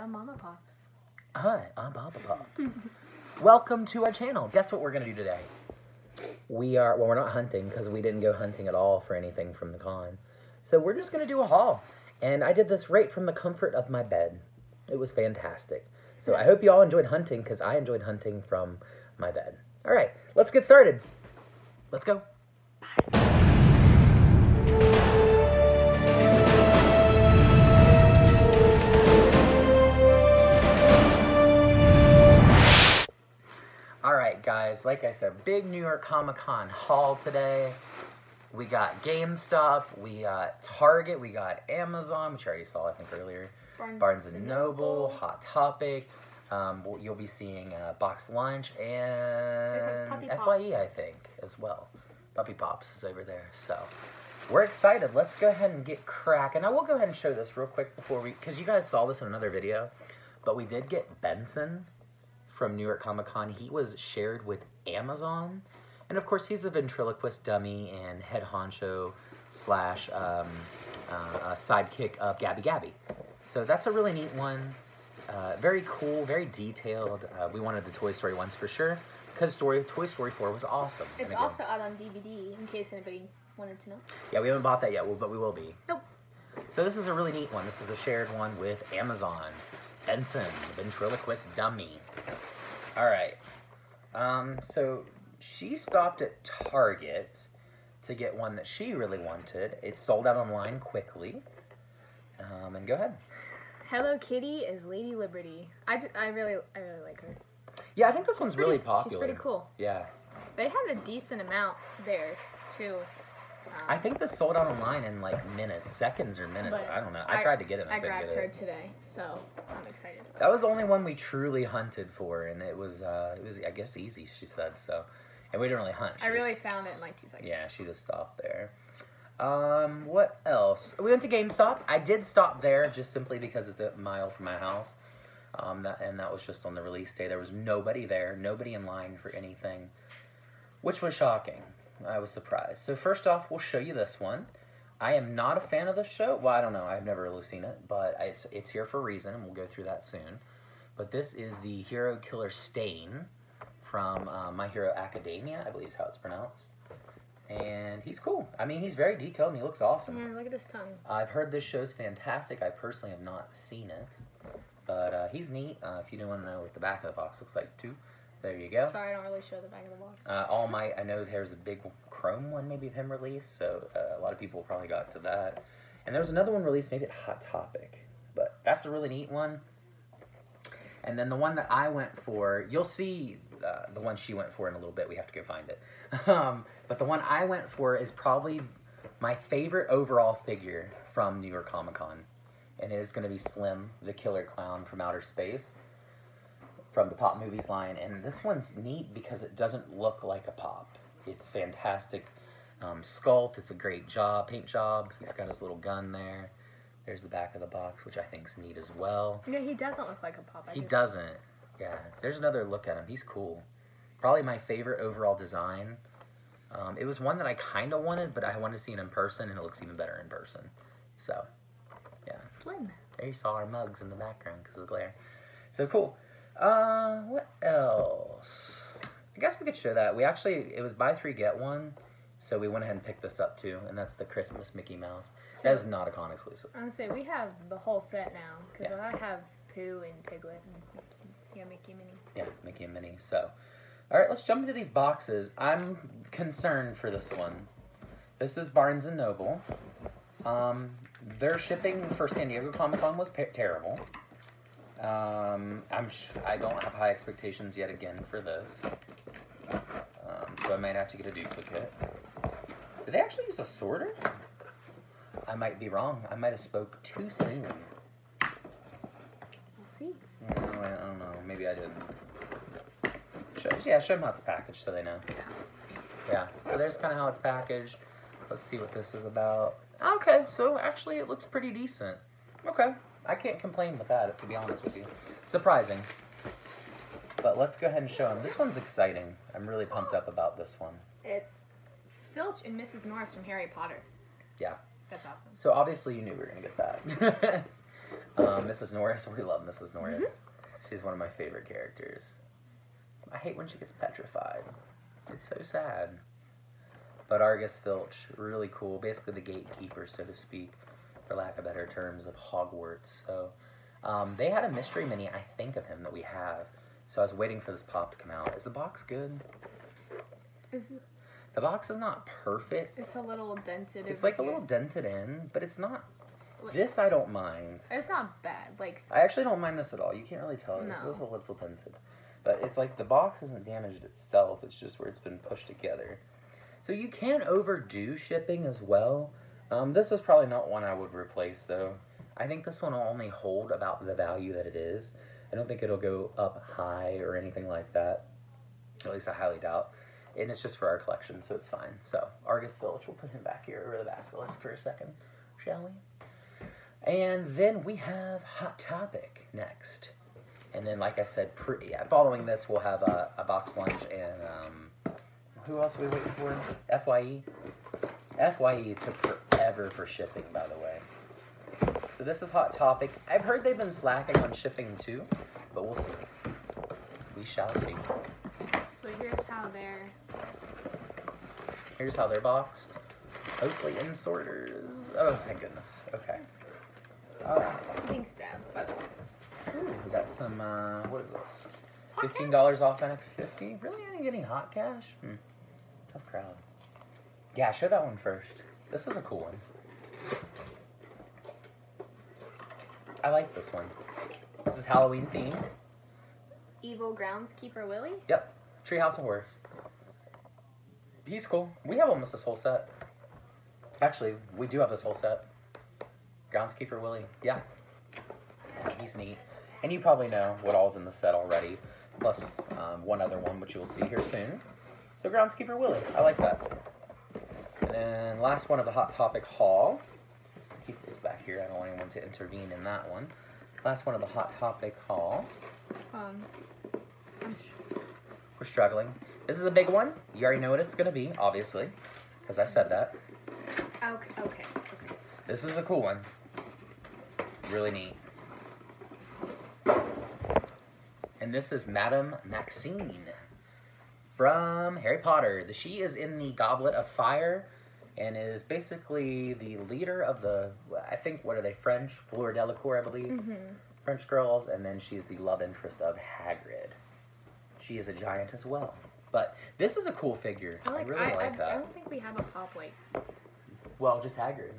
I'm Mama Pops. Hi, I'm Papa Pops. Welcome to our channel. Guess what we're gonna do today? We are well, we're not hunting because we didn't go hunting at all for anything from the con. So we're just gonna do a haul. And I did this right from the comfort of my bed. It was fantastic. So I hope you all enjoyed hunting because I enjoyed hunting from my bed. All right, let's get started. Let's go. All right, guys. Like I said, big New York Comic Con haul today. We got GameStop, we got Target, we got Amazon, which you already saw, I think, earlier. Barnes Barnes and Noble, Noble. Hot Topic. Um, you'll be seeing uh, Box Lunch and FYE. I think, as well. Puppy Pops is over there. So we're excited. Let's go ahead and get cracking. I will go ahead and show this real quick before we, because you guys saw this in another video, but we did get Benson from New York Comic Con. He was shared with Amazon. And of course, he's the ventriloquist dummy and head honcho slash um, uh, sidekick of Gabby Gabby. So that's a really neat one. Uh, very cool, very detailed. Uh, we wanted the Toy Story ones for sure because Story Toy Story 4 was awesome. It's again- also out on DVD in case anybody wanted to know. Yeah, we haven't bought that yet, but we will be. Nope. So this is a really neat one. This is a shared one with Amazon. Benson, the ventriloquist dummy. All right. Um, so she stopped at Target to get one that she really wanted. It sold out online quickly. Um, and go ahead. Hello Kitty is Lady Liberty. I, d- I really I really like her. Yeah, I think this one's pretty- really she's pretty cool. Yeah. They had a decent amount there too. I think this sold out online in like minutes, seconds or minutes. but I don't know. I, tried to get it. I, I grabbed her it. today, so I'm excited. That was the only one we truly hunted for, and it was uh, it was I guess easy. She said so, and we didn't really hunt. I really just- found it in like two seconds. Yeah, she just stopped there. Um, what else? We went to GameStop. I did stop there just simply because it's a mile from my house. Um, that, and that was just on the release day. There was nobody there, nobody in line for anything, which was shocking. I was surprised. So first off, we'll show you this one. I am not a fan of the show. Well, I don't know. I've never really seen it, but it's it's here for a reason, and we'll go through that soon. But this is the Hero Killer Stain from uh, My Hero Academia, I believe is how it's pronounced. And he's cool. I mean, he's very detailed and he looks awesome. Yeah, look at his tongue. I've heard this show's fantastic. I personally have not seen it, but uh, he's neat. Uh, if you don't want to know what the back of the box looks like too, there you go. Sorry, I don't really show the back of the box. Uh, All Might, I know there's a big Chrome one maybe of him released, so uh, a lot of people probably got to that. And there was another one released maybe at Hot Topic, but that's a really neat one. And then the one that I went for, you'll see uh, the one she went for in a little bit. We have to go find it. Um, but the one I went for is probably my favorite overall figure from New York Comic Con. And it is going to be Slim, the killer clown from outer space from the Pop Movies line. And this one's neat because it doesn't look like a pop. It's fantastic um, sculpt. It's a great job, paint job. He's got his little gun there. There's the back of the box, which I think's neat as well. Yeah, he doesn't look like a pop. I He just- doesn't. Yeah, there's another look at him. He's cool. Probably my favorite overall design. Um, it was one that I kind of wanted, but I wanted to see it in person, and it looks even better in person. So, yeah. Slim. There you saw our mugs in the background because of the glare. So cool. Uh, what else? I guess we could show that. We actually, it was buy three, get one. So we went ahead and picked this up too, and that's the Christmas Mickey Mouse. So- That is not a con exclusive. I'm say we have the whole set now because Yeah. I have Pooh and Piglet and yeah, Mickey and Minnie. Yeah, Mickey and Minnie. So, all right, let's jump into these boxes. I'm concerned for this one. This is Barnes and Noble. Um, their shipping for San Diego Comic Con was terrible. Um, I'm sh- I don't have high expectations yet again for this. Um, so I might have to get a duplicate. Did they actually use a sorter? I might be wrong. I might have spoke too soon. We'll see. No, I don't know. Maybe I didn't. Show, yeah, show them how it's packaged so they know. Yeah, so there's kind of how it's packaged. Let's see what this is about. Okay, so actually it looks pretty decent. Okay, I can't complain with that, to be honest with you. Surprising. But let's go ahead and show them. This one's exciting. I'm really pumped up about this one. It's Filch and Mrs. Norris from Harry Potter. Yeah. That's awesome. So obviously you knew we were gonna get that. Um, Mrs. Norris, we love Mrs. Norris. She's one of my favorite characters. I hate when she gets petrified. It's so sad. But Argus Filch, really cool. Basically the gatekeeper, so to speak, for lack of better terms, of Hogwarts. So um, they had a mystery mini, I think, of him that we have. So I was waiting for this pop to come out. Is the box good? The box is not perfect. It's a little dented. It's like a little dented in, but it's not. Like- This I don't mind. It's not bad. Like I actually don't mind this at all. You can't really tell. This No. is a little dented. But it's like the box isn't damaged itself. It's just where it's been pushed together. So you can overdo shipping as well. Um, this is probably not one I would replace though. I think this one will only hold about the value that it is. I don't think it'll go up high or anything like that. At least I highly doubt. And it's just for our collection, so it's fine. So Argus Filch, we'll put him back here over the basilisk for a second, shall we? And then we have Hot Topic next. And then, like I said, yeah, following this, we'll have a, a box lunch and um, who else are we waiting for? Fye. Fye took forever for shipping, by the way. So this is Hot Topic. I've heard they've been slacking on shipping too, but we'll see. We shall see. so. Here's how they're. Here's how they're boxed. Hopefully in sorters. Oh, thank goodness. Okay. Alright. being stabbed by boxes. Ooh, we got some, uh, what is this? Fifteen dollars off NX fifty. Really, ain't getting hot cash? Hmm. Tough crowd. Yeah, show that one first. This is a cool one. I like this one. This is Halloween themed. Evil groundskeeper Willie. Yep. Treehouse of Horrors. He's cool. We have almost this whole set. Actually, we do have this whole set. Groundskeeper Willie. Yeah. He's neat. And you probably know what all's in the set already. Plus um, one other one, which you'll see here soon. So Groundskeeper Willie. I like that. And last one of the Hot Topic haul. Keep this back here. I don't want anyone to intervene in that one. Last one of the Hot Topic haul. Um. We're struggling. This is a big one. You already know what it's going to be, obviously, because I said that. okay. Okay. Okay. This is a cool one. Really neat. And this is Madame Maxime from Harry Potter. The she is in the Goblet of Fire and is basically the leader of the, I think, what are they, French? Fleur Delacour, I believe. Mm-hmm. French girls, and then she's the love interest of Hagrid. She is a giant as well. But this is a cool figure. I like. really I, like I, that. I don't think we have a pop like. Well, just Hagrid.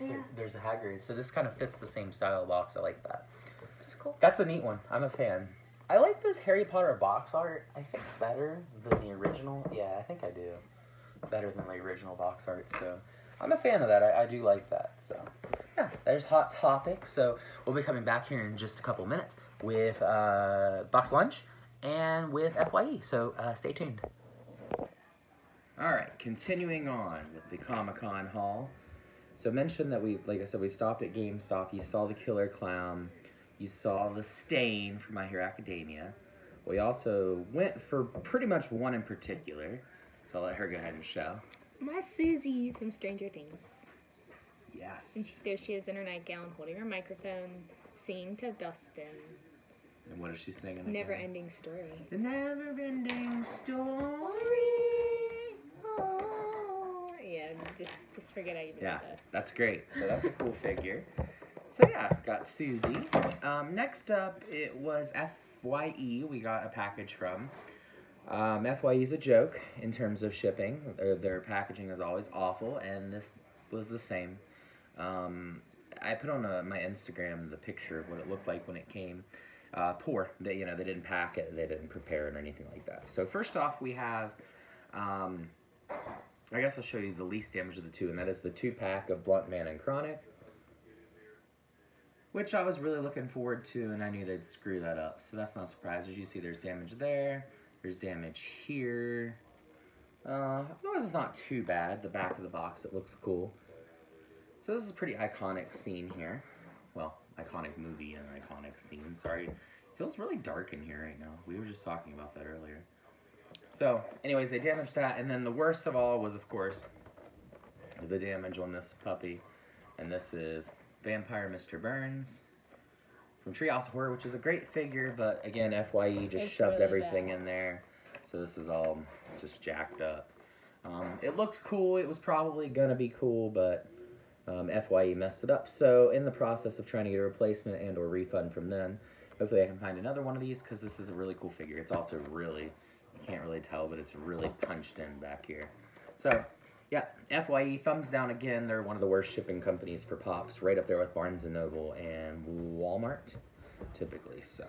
Yeah. There's a Hagrid. So this kind of fits the same style box. I like that. Just cool. That's a neat one. I'm a fan. I like this Harry Potter box art, I think, better than the original. Yeah, I think I do. Better than the original box art. So I'm a fan of that. I, I do like that. So yeah, there's Hot Topic. So we'll be coming back here in just a couple minutes with uh, Box Lunch and with FYE. So uh, stay tuned. All right, continuing on with the Comic Con haul. So mentioned that we, like I said, we stopped at GameStop. You saw the Killer Clown. You saw the Stain from My Hero Academia. We also went for pretty much one in particular. So I'll let her go ahead and show. My Susie from Stranger Things. And she, Yes. there she is in her nightgown, holding her microphone, singing to Dustin. And what is she singing? again? Never ending story. The never-ending story. Yeah, just just forget I even Yeah, that. that's great. So that's a cool figure. So yeah, got Susie. Um, next up, it was Fye. We got a package from. Um, Fye is a joke in terms of shipping. Their, their packaging is always awful, and this was the same. Um, I put on a, my Instagram the picture of what it looked like when it came. Uh, poor. They you know they didn't pack it, they didn't prepare it or anything like that. So first off, we have. Um, I guess I'll show you the least damage of the two, and that is the two pack of Blunt Man and Chronic. Which I was really looking forward to, and I knew they'd screw that up. So that's not a surprise. As you see, there's damage there, there's damage here. Uh, otherwise, it's not too bad. The back of the box, it looks cool. So this is a pretty iconic scene here. Well, iconic movie and iconic scene. Sorry. It feels really dark in here right now. We were just talking about that earlier. So, anyways, they damaged that, and then the worst of all was, of course, the damage on this puppy. And this is Vampire Mr. Burns. From Treehouse Horror, which is a great figure, but again, FYE just It's shoved really everything bad. in there. So this is all just jacked up. Um, it looked cool. It was probably gonna be cool, but um, FYE messed it up. So in the process of trying to get a replacement and or refund from them, hopefully I can find another one of these because this is a really cool figure. It's also really, you can't really tell, but it's really punched in back here. So yeah, FYE, thumbs down again. They're one of the worst shipping companies for pops, right up there with Barnes and Noble and Walmart, typically. So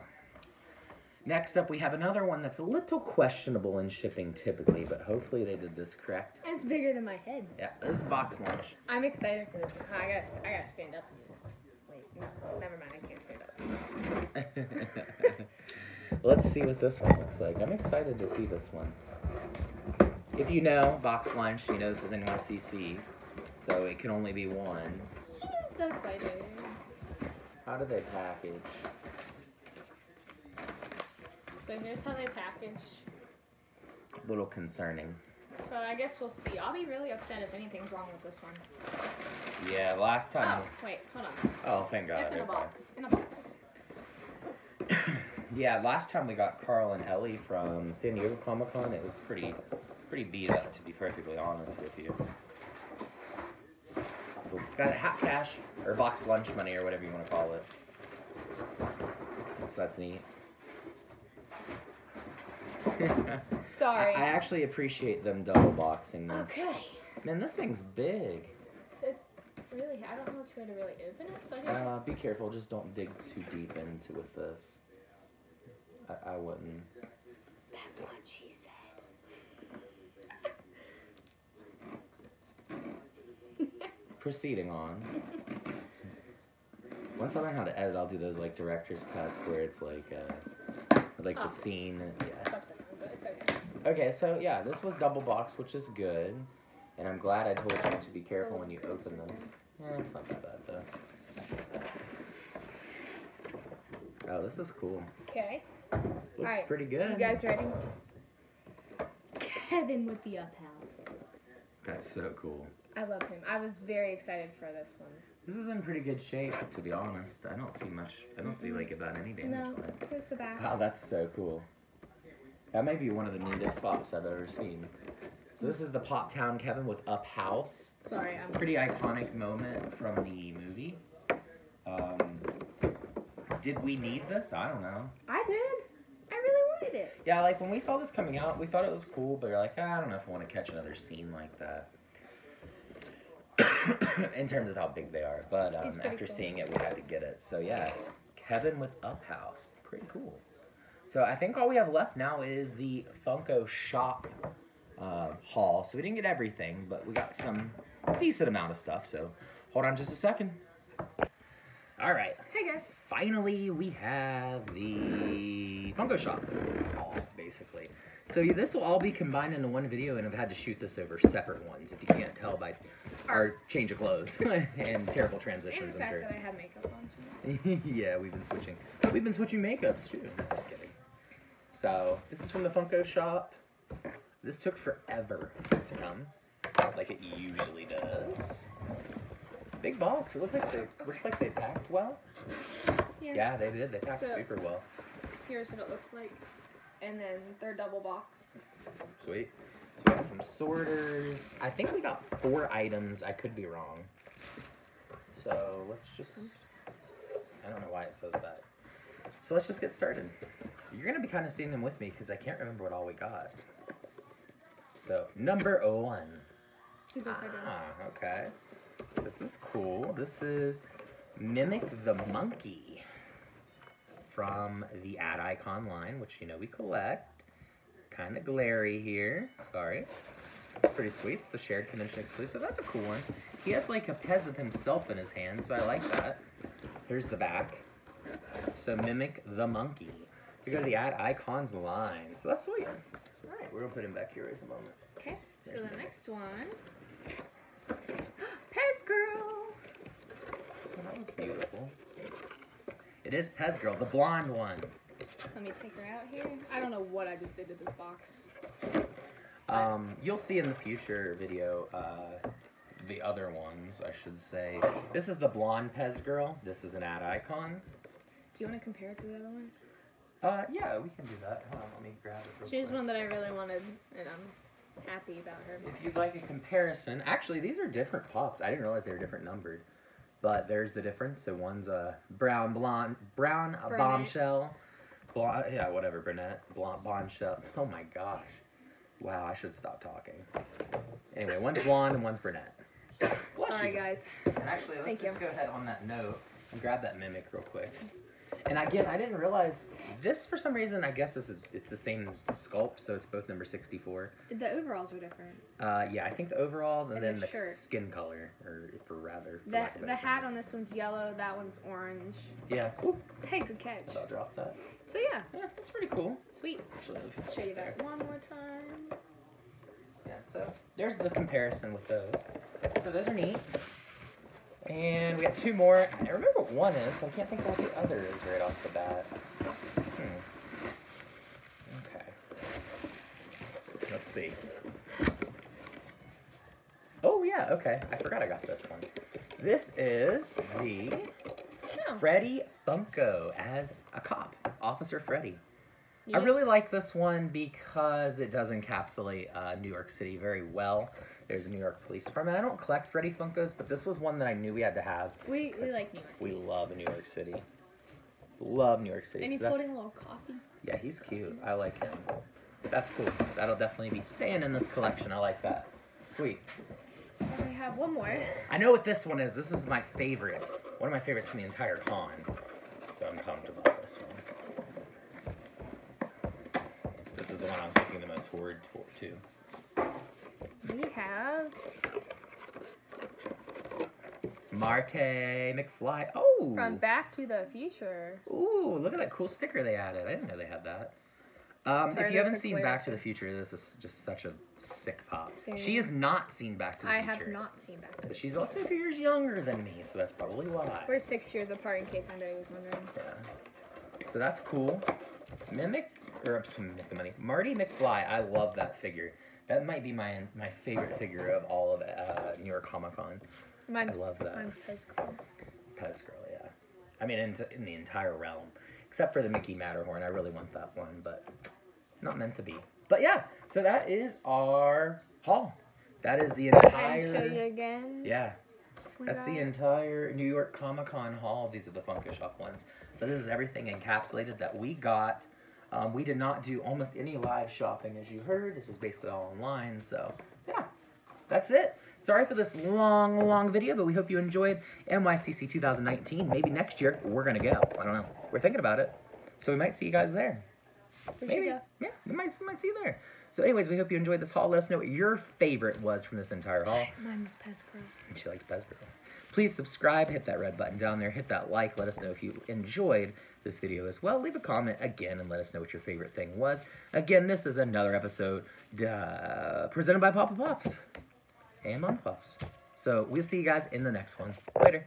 next up, we have another one that's a little questionable in shipping, typically, but hopefully they did this correct. It's bigger than my head. Yeah, this is box lunch. I'm excited for this one. I gotta, I gotta stand up and do this. Wait, no, never mind. I can't stand up. Let's see what this one looks like. I'm excited to see this one. If you know, box lunch, she knows this is NYCC, so it can only be one. I'm so excited. How do they package? So here's how they package. A little concerning. So I guess we'll see. I'll be really upset if anything's wrong with this one. Yeah, last time. Oh, wait, hold on. Oh, thank God. It's in a box. In a box. Yeah, last time we got Carl and Ellie from San Diego Comic Con, it was pretty, pretty beat up to be perfectly honest with you. Got hot cash or box lunch money or whatever you want to call it. So that's neat. Sorry. I actually appreciate them double boxing this. okay. Man, this thing's big. It's really. I don't know which way to really open it. So I guess. Uh, be careful, just don't dig too deep into with this. I, I wouldn't. That's what she said. Proceeding on. Once I learn how to edit, I'll do those like director's cuts where it's like, uh, like Oh. the scene. Yeah. It's upside down, but it's okay. Okay, so yeah, this was double box, which is good, and I'm glad I told you to be careful when you open this. Yeah, it's not that bad though. Oh, this is cool. Okay. Looks pretty good. You guys ready? Kevin with the up house. That's so cool. I love him. I was very excited for this one. This is in pretty good shape, to be honest. I don't see much. I don't see like about any damage No, on it. here's the back. Wow, that's so cool. That may be one of the neatest pops I've ever seen. So this is the Pop Town Kevin with Up House. Sorry, I'm. Pretty iconic moment from the movie. Um, did we need this? I don't know. I did. I really wanted it. Yeah, like when we saw this coming out, we thought it was cool, but you're like, "Ah, I don't know if I want to catch another scene like that. In terms of how big they are, but um, after cool. seeing it, we had to get it. So yeah, Kevin with Up House, pretty cool. So I think all we have left now is the Funko Shop uh, haul. So we didn't get everything, but we got some decent amount of stuff. So hold on just a second. All right Hey guys. finally we have the Funko Shop haul, basically. So this will all be combined into one video, and I've had to shoot this over separate ones, if you can't tell by our change of clothes and terrible And transitions, the I'm sure. that I had makeup on tonight. yeah, we've been switching. We've been switching makeups too. Just kidding. So this is from the Funko Shop. This took forever to come, like it usually does. Big box. It looks like they looks like they packed well. Yeah, they did. They packed So- super well. Here's what it looks like. And then they're double boxed. Sweet. We got some sorters. I think we got four items. I could be wrong. So let's just. I don't know why it says that. So let's just get started. You're gonna be kind of seeing them with me because I can't remember what all we got. So number one. He's upside down. Ah, okay. This is cool. This is Mimic the Monkey from the Ad Icon line, which you know we collect. Kind of glary here. Sorry. It's pretty sweet. It's a shared convention exclusive. So that's a cool one. He has like a Pez of himself in his hand, so I like that. Here's the back. So Mimic the Monkey. To go to the Ad Icons line. So that's sweet. Alright, we're gonna put him back here at the moment. Okay. So the next one. Pez Girl. Oh, that was beautiful. It is Pez Girl, the blonde one. Let me take her out here. I don't know what I just did to this box. Um, you'll see in the future video, uh, the other ones, I should say. This is the blonde Pez Girl. This is an ad icon. Do you want to compare it to the other one? Uh, yeah, we can do that. Hold on, let me grab it. real She's quick. one that I really wanted, and I'm happy about her. If you'd like a comparison, actually, these are different pops. I didn't realize they were different numbered, but there's the difference. So one's a brown blonde, brown a bombshell, blonde, yeah, whatever, brunette, blonde bombshell. Oh my gosh, wow, I should stop talking. Anyway, one's blonde and one's brunette. Bless Sorry, you. guys. And actually, let's Thank just you. go ahead on that note and grab that mimic real quick. And again, I didn't realize this for some reason. I guess this is, it's the same sculpt, so it's both number sixty-four. The overalls are different. Uh, yeah, I think the overalls and, And then the the, skin color, or for rather. for The, lack of a the hat on this one's yellow, that one's orange. Yeah. Ooh, Hey, good catch. so I'll drop that. So yeah, Yeah, that's pretty cool. sweet. Actually, show you that one more time. Yeah, so there's the comparison with those. So those are neat. And we got two more. I remember what one is, but I can't think of what the other is right off the bat. Hmm. Okay. Let's see. Oh yeah, okay. I forgot I got this one. This is the No. Freddy Funko as a cop, Officer Freddy. I really like this one because it does encapsulate uh, New York City very well. There's a New York Police Department. I don't collect Freddy Funkos, but this was one that I knew we had to have. We, we like New York. We love New York City. Love New York City. And he's So holding a little coffee. Yeah, he's cute. I like him. That's cool. That'll definitely be staying in this collection. I like that. Sweet. And we have one more. I know what this one is. This is my favorite. One of my favorites from the entire con. So I'm pumped about this one. This is the one I was looking the most forward to. We have Marty McFly. Oh! from Back to the Future. Ooh, look at that cool sticker they added. I didn't know they had that. Um, if you haven't seen Back to the Future, this is just such a sick pop. Thanks. She has not seen Back to the I Future. I have not seen Back to the But she's also a few years younger than me, so that's probably why. We're six years apart, in case anybody was wondering. Yeah. So that's cool. Mimic or Mimic the money. Marty McFly. I love that figure. That might be my my favorite figure of all of uh, New York Comic Con. Mine's, I love that. Mine's Pez Girl. Pez Girl, yeah. I mean, in, in the entire realm, except for the Mickey Matterhorn. I really want that one, but not meant to be. But yeah, so that is our haul. That is the And entire. show you again. Yeah, We that's the entire New York Comic Con haul. These are the Funko Shop ones. But this is everything encapsulated that we got. Um, we did not do almost any live shopping, as you heard. This is basically all online. So, yeah, that's it. Sorry for this long, long video, but we hope you enjoyed NYCC 2019. Maybe next year we're going to go. I don't know. We're thinking about it. So we might see you guys there. Maybe. Yeah, we might, we might see you there. So, anyways, we hope you enjoyed this haul. Let us know what your favorite was from this entire haul. Mine was Pez Girl. And she likes Pez Girl. Please subscribe, hit that red button down there, hit that like, let us know if you enjoyed this video as well. Leave a comment again and let us know what your favorite thing was. Again, this is another episode uh, presented by Papa Pops and Mom Pops. So we'll see you guys in the next one. Later.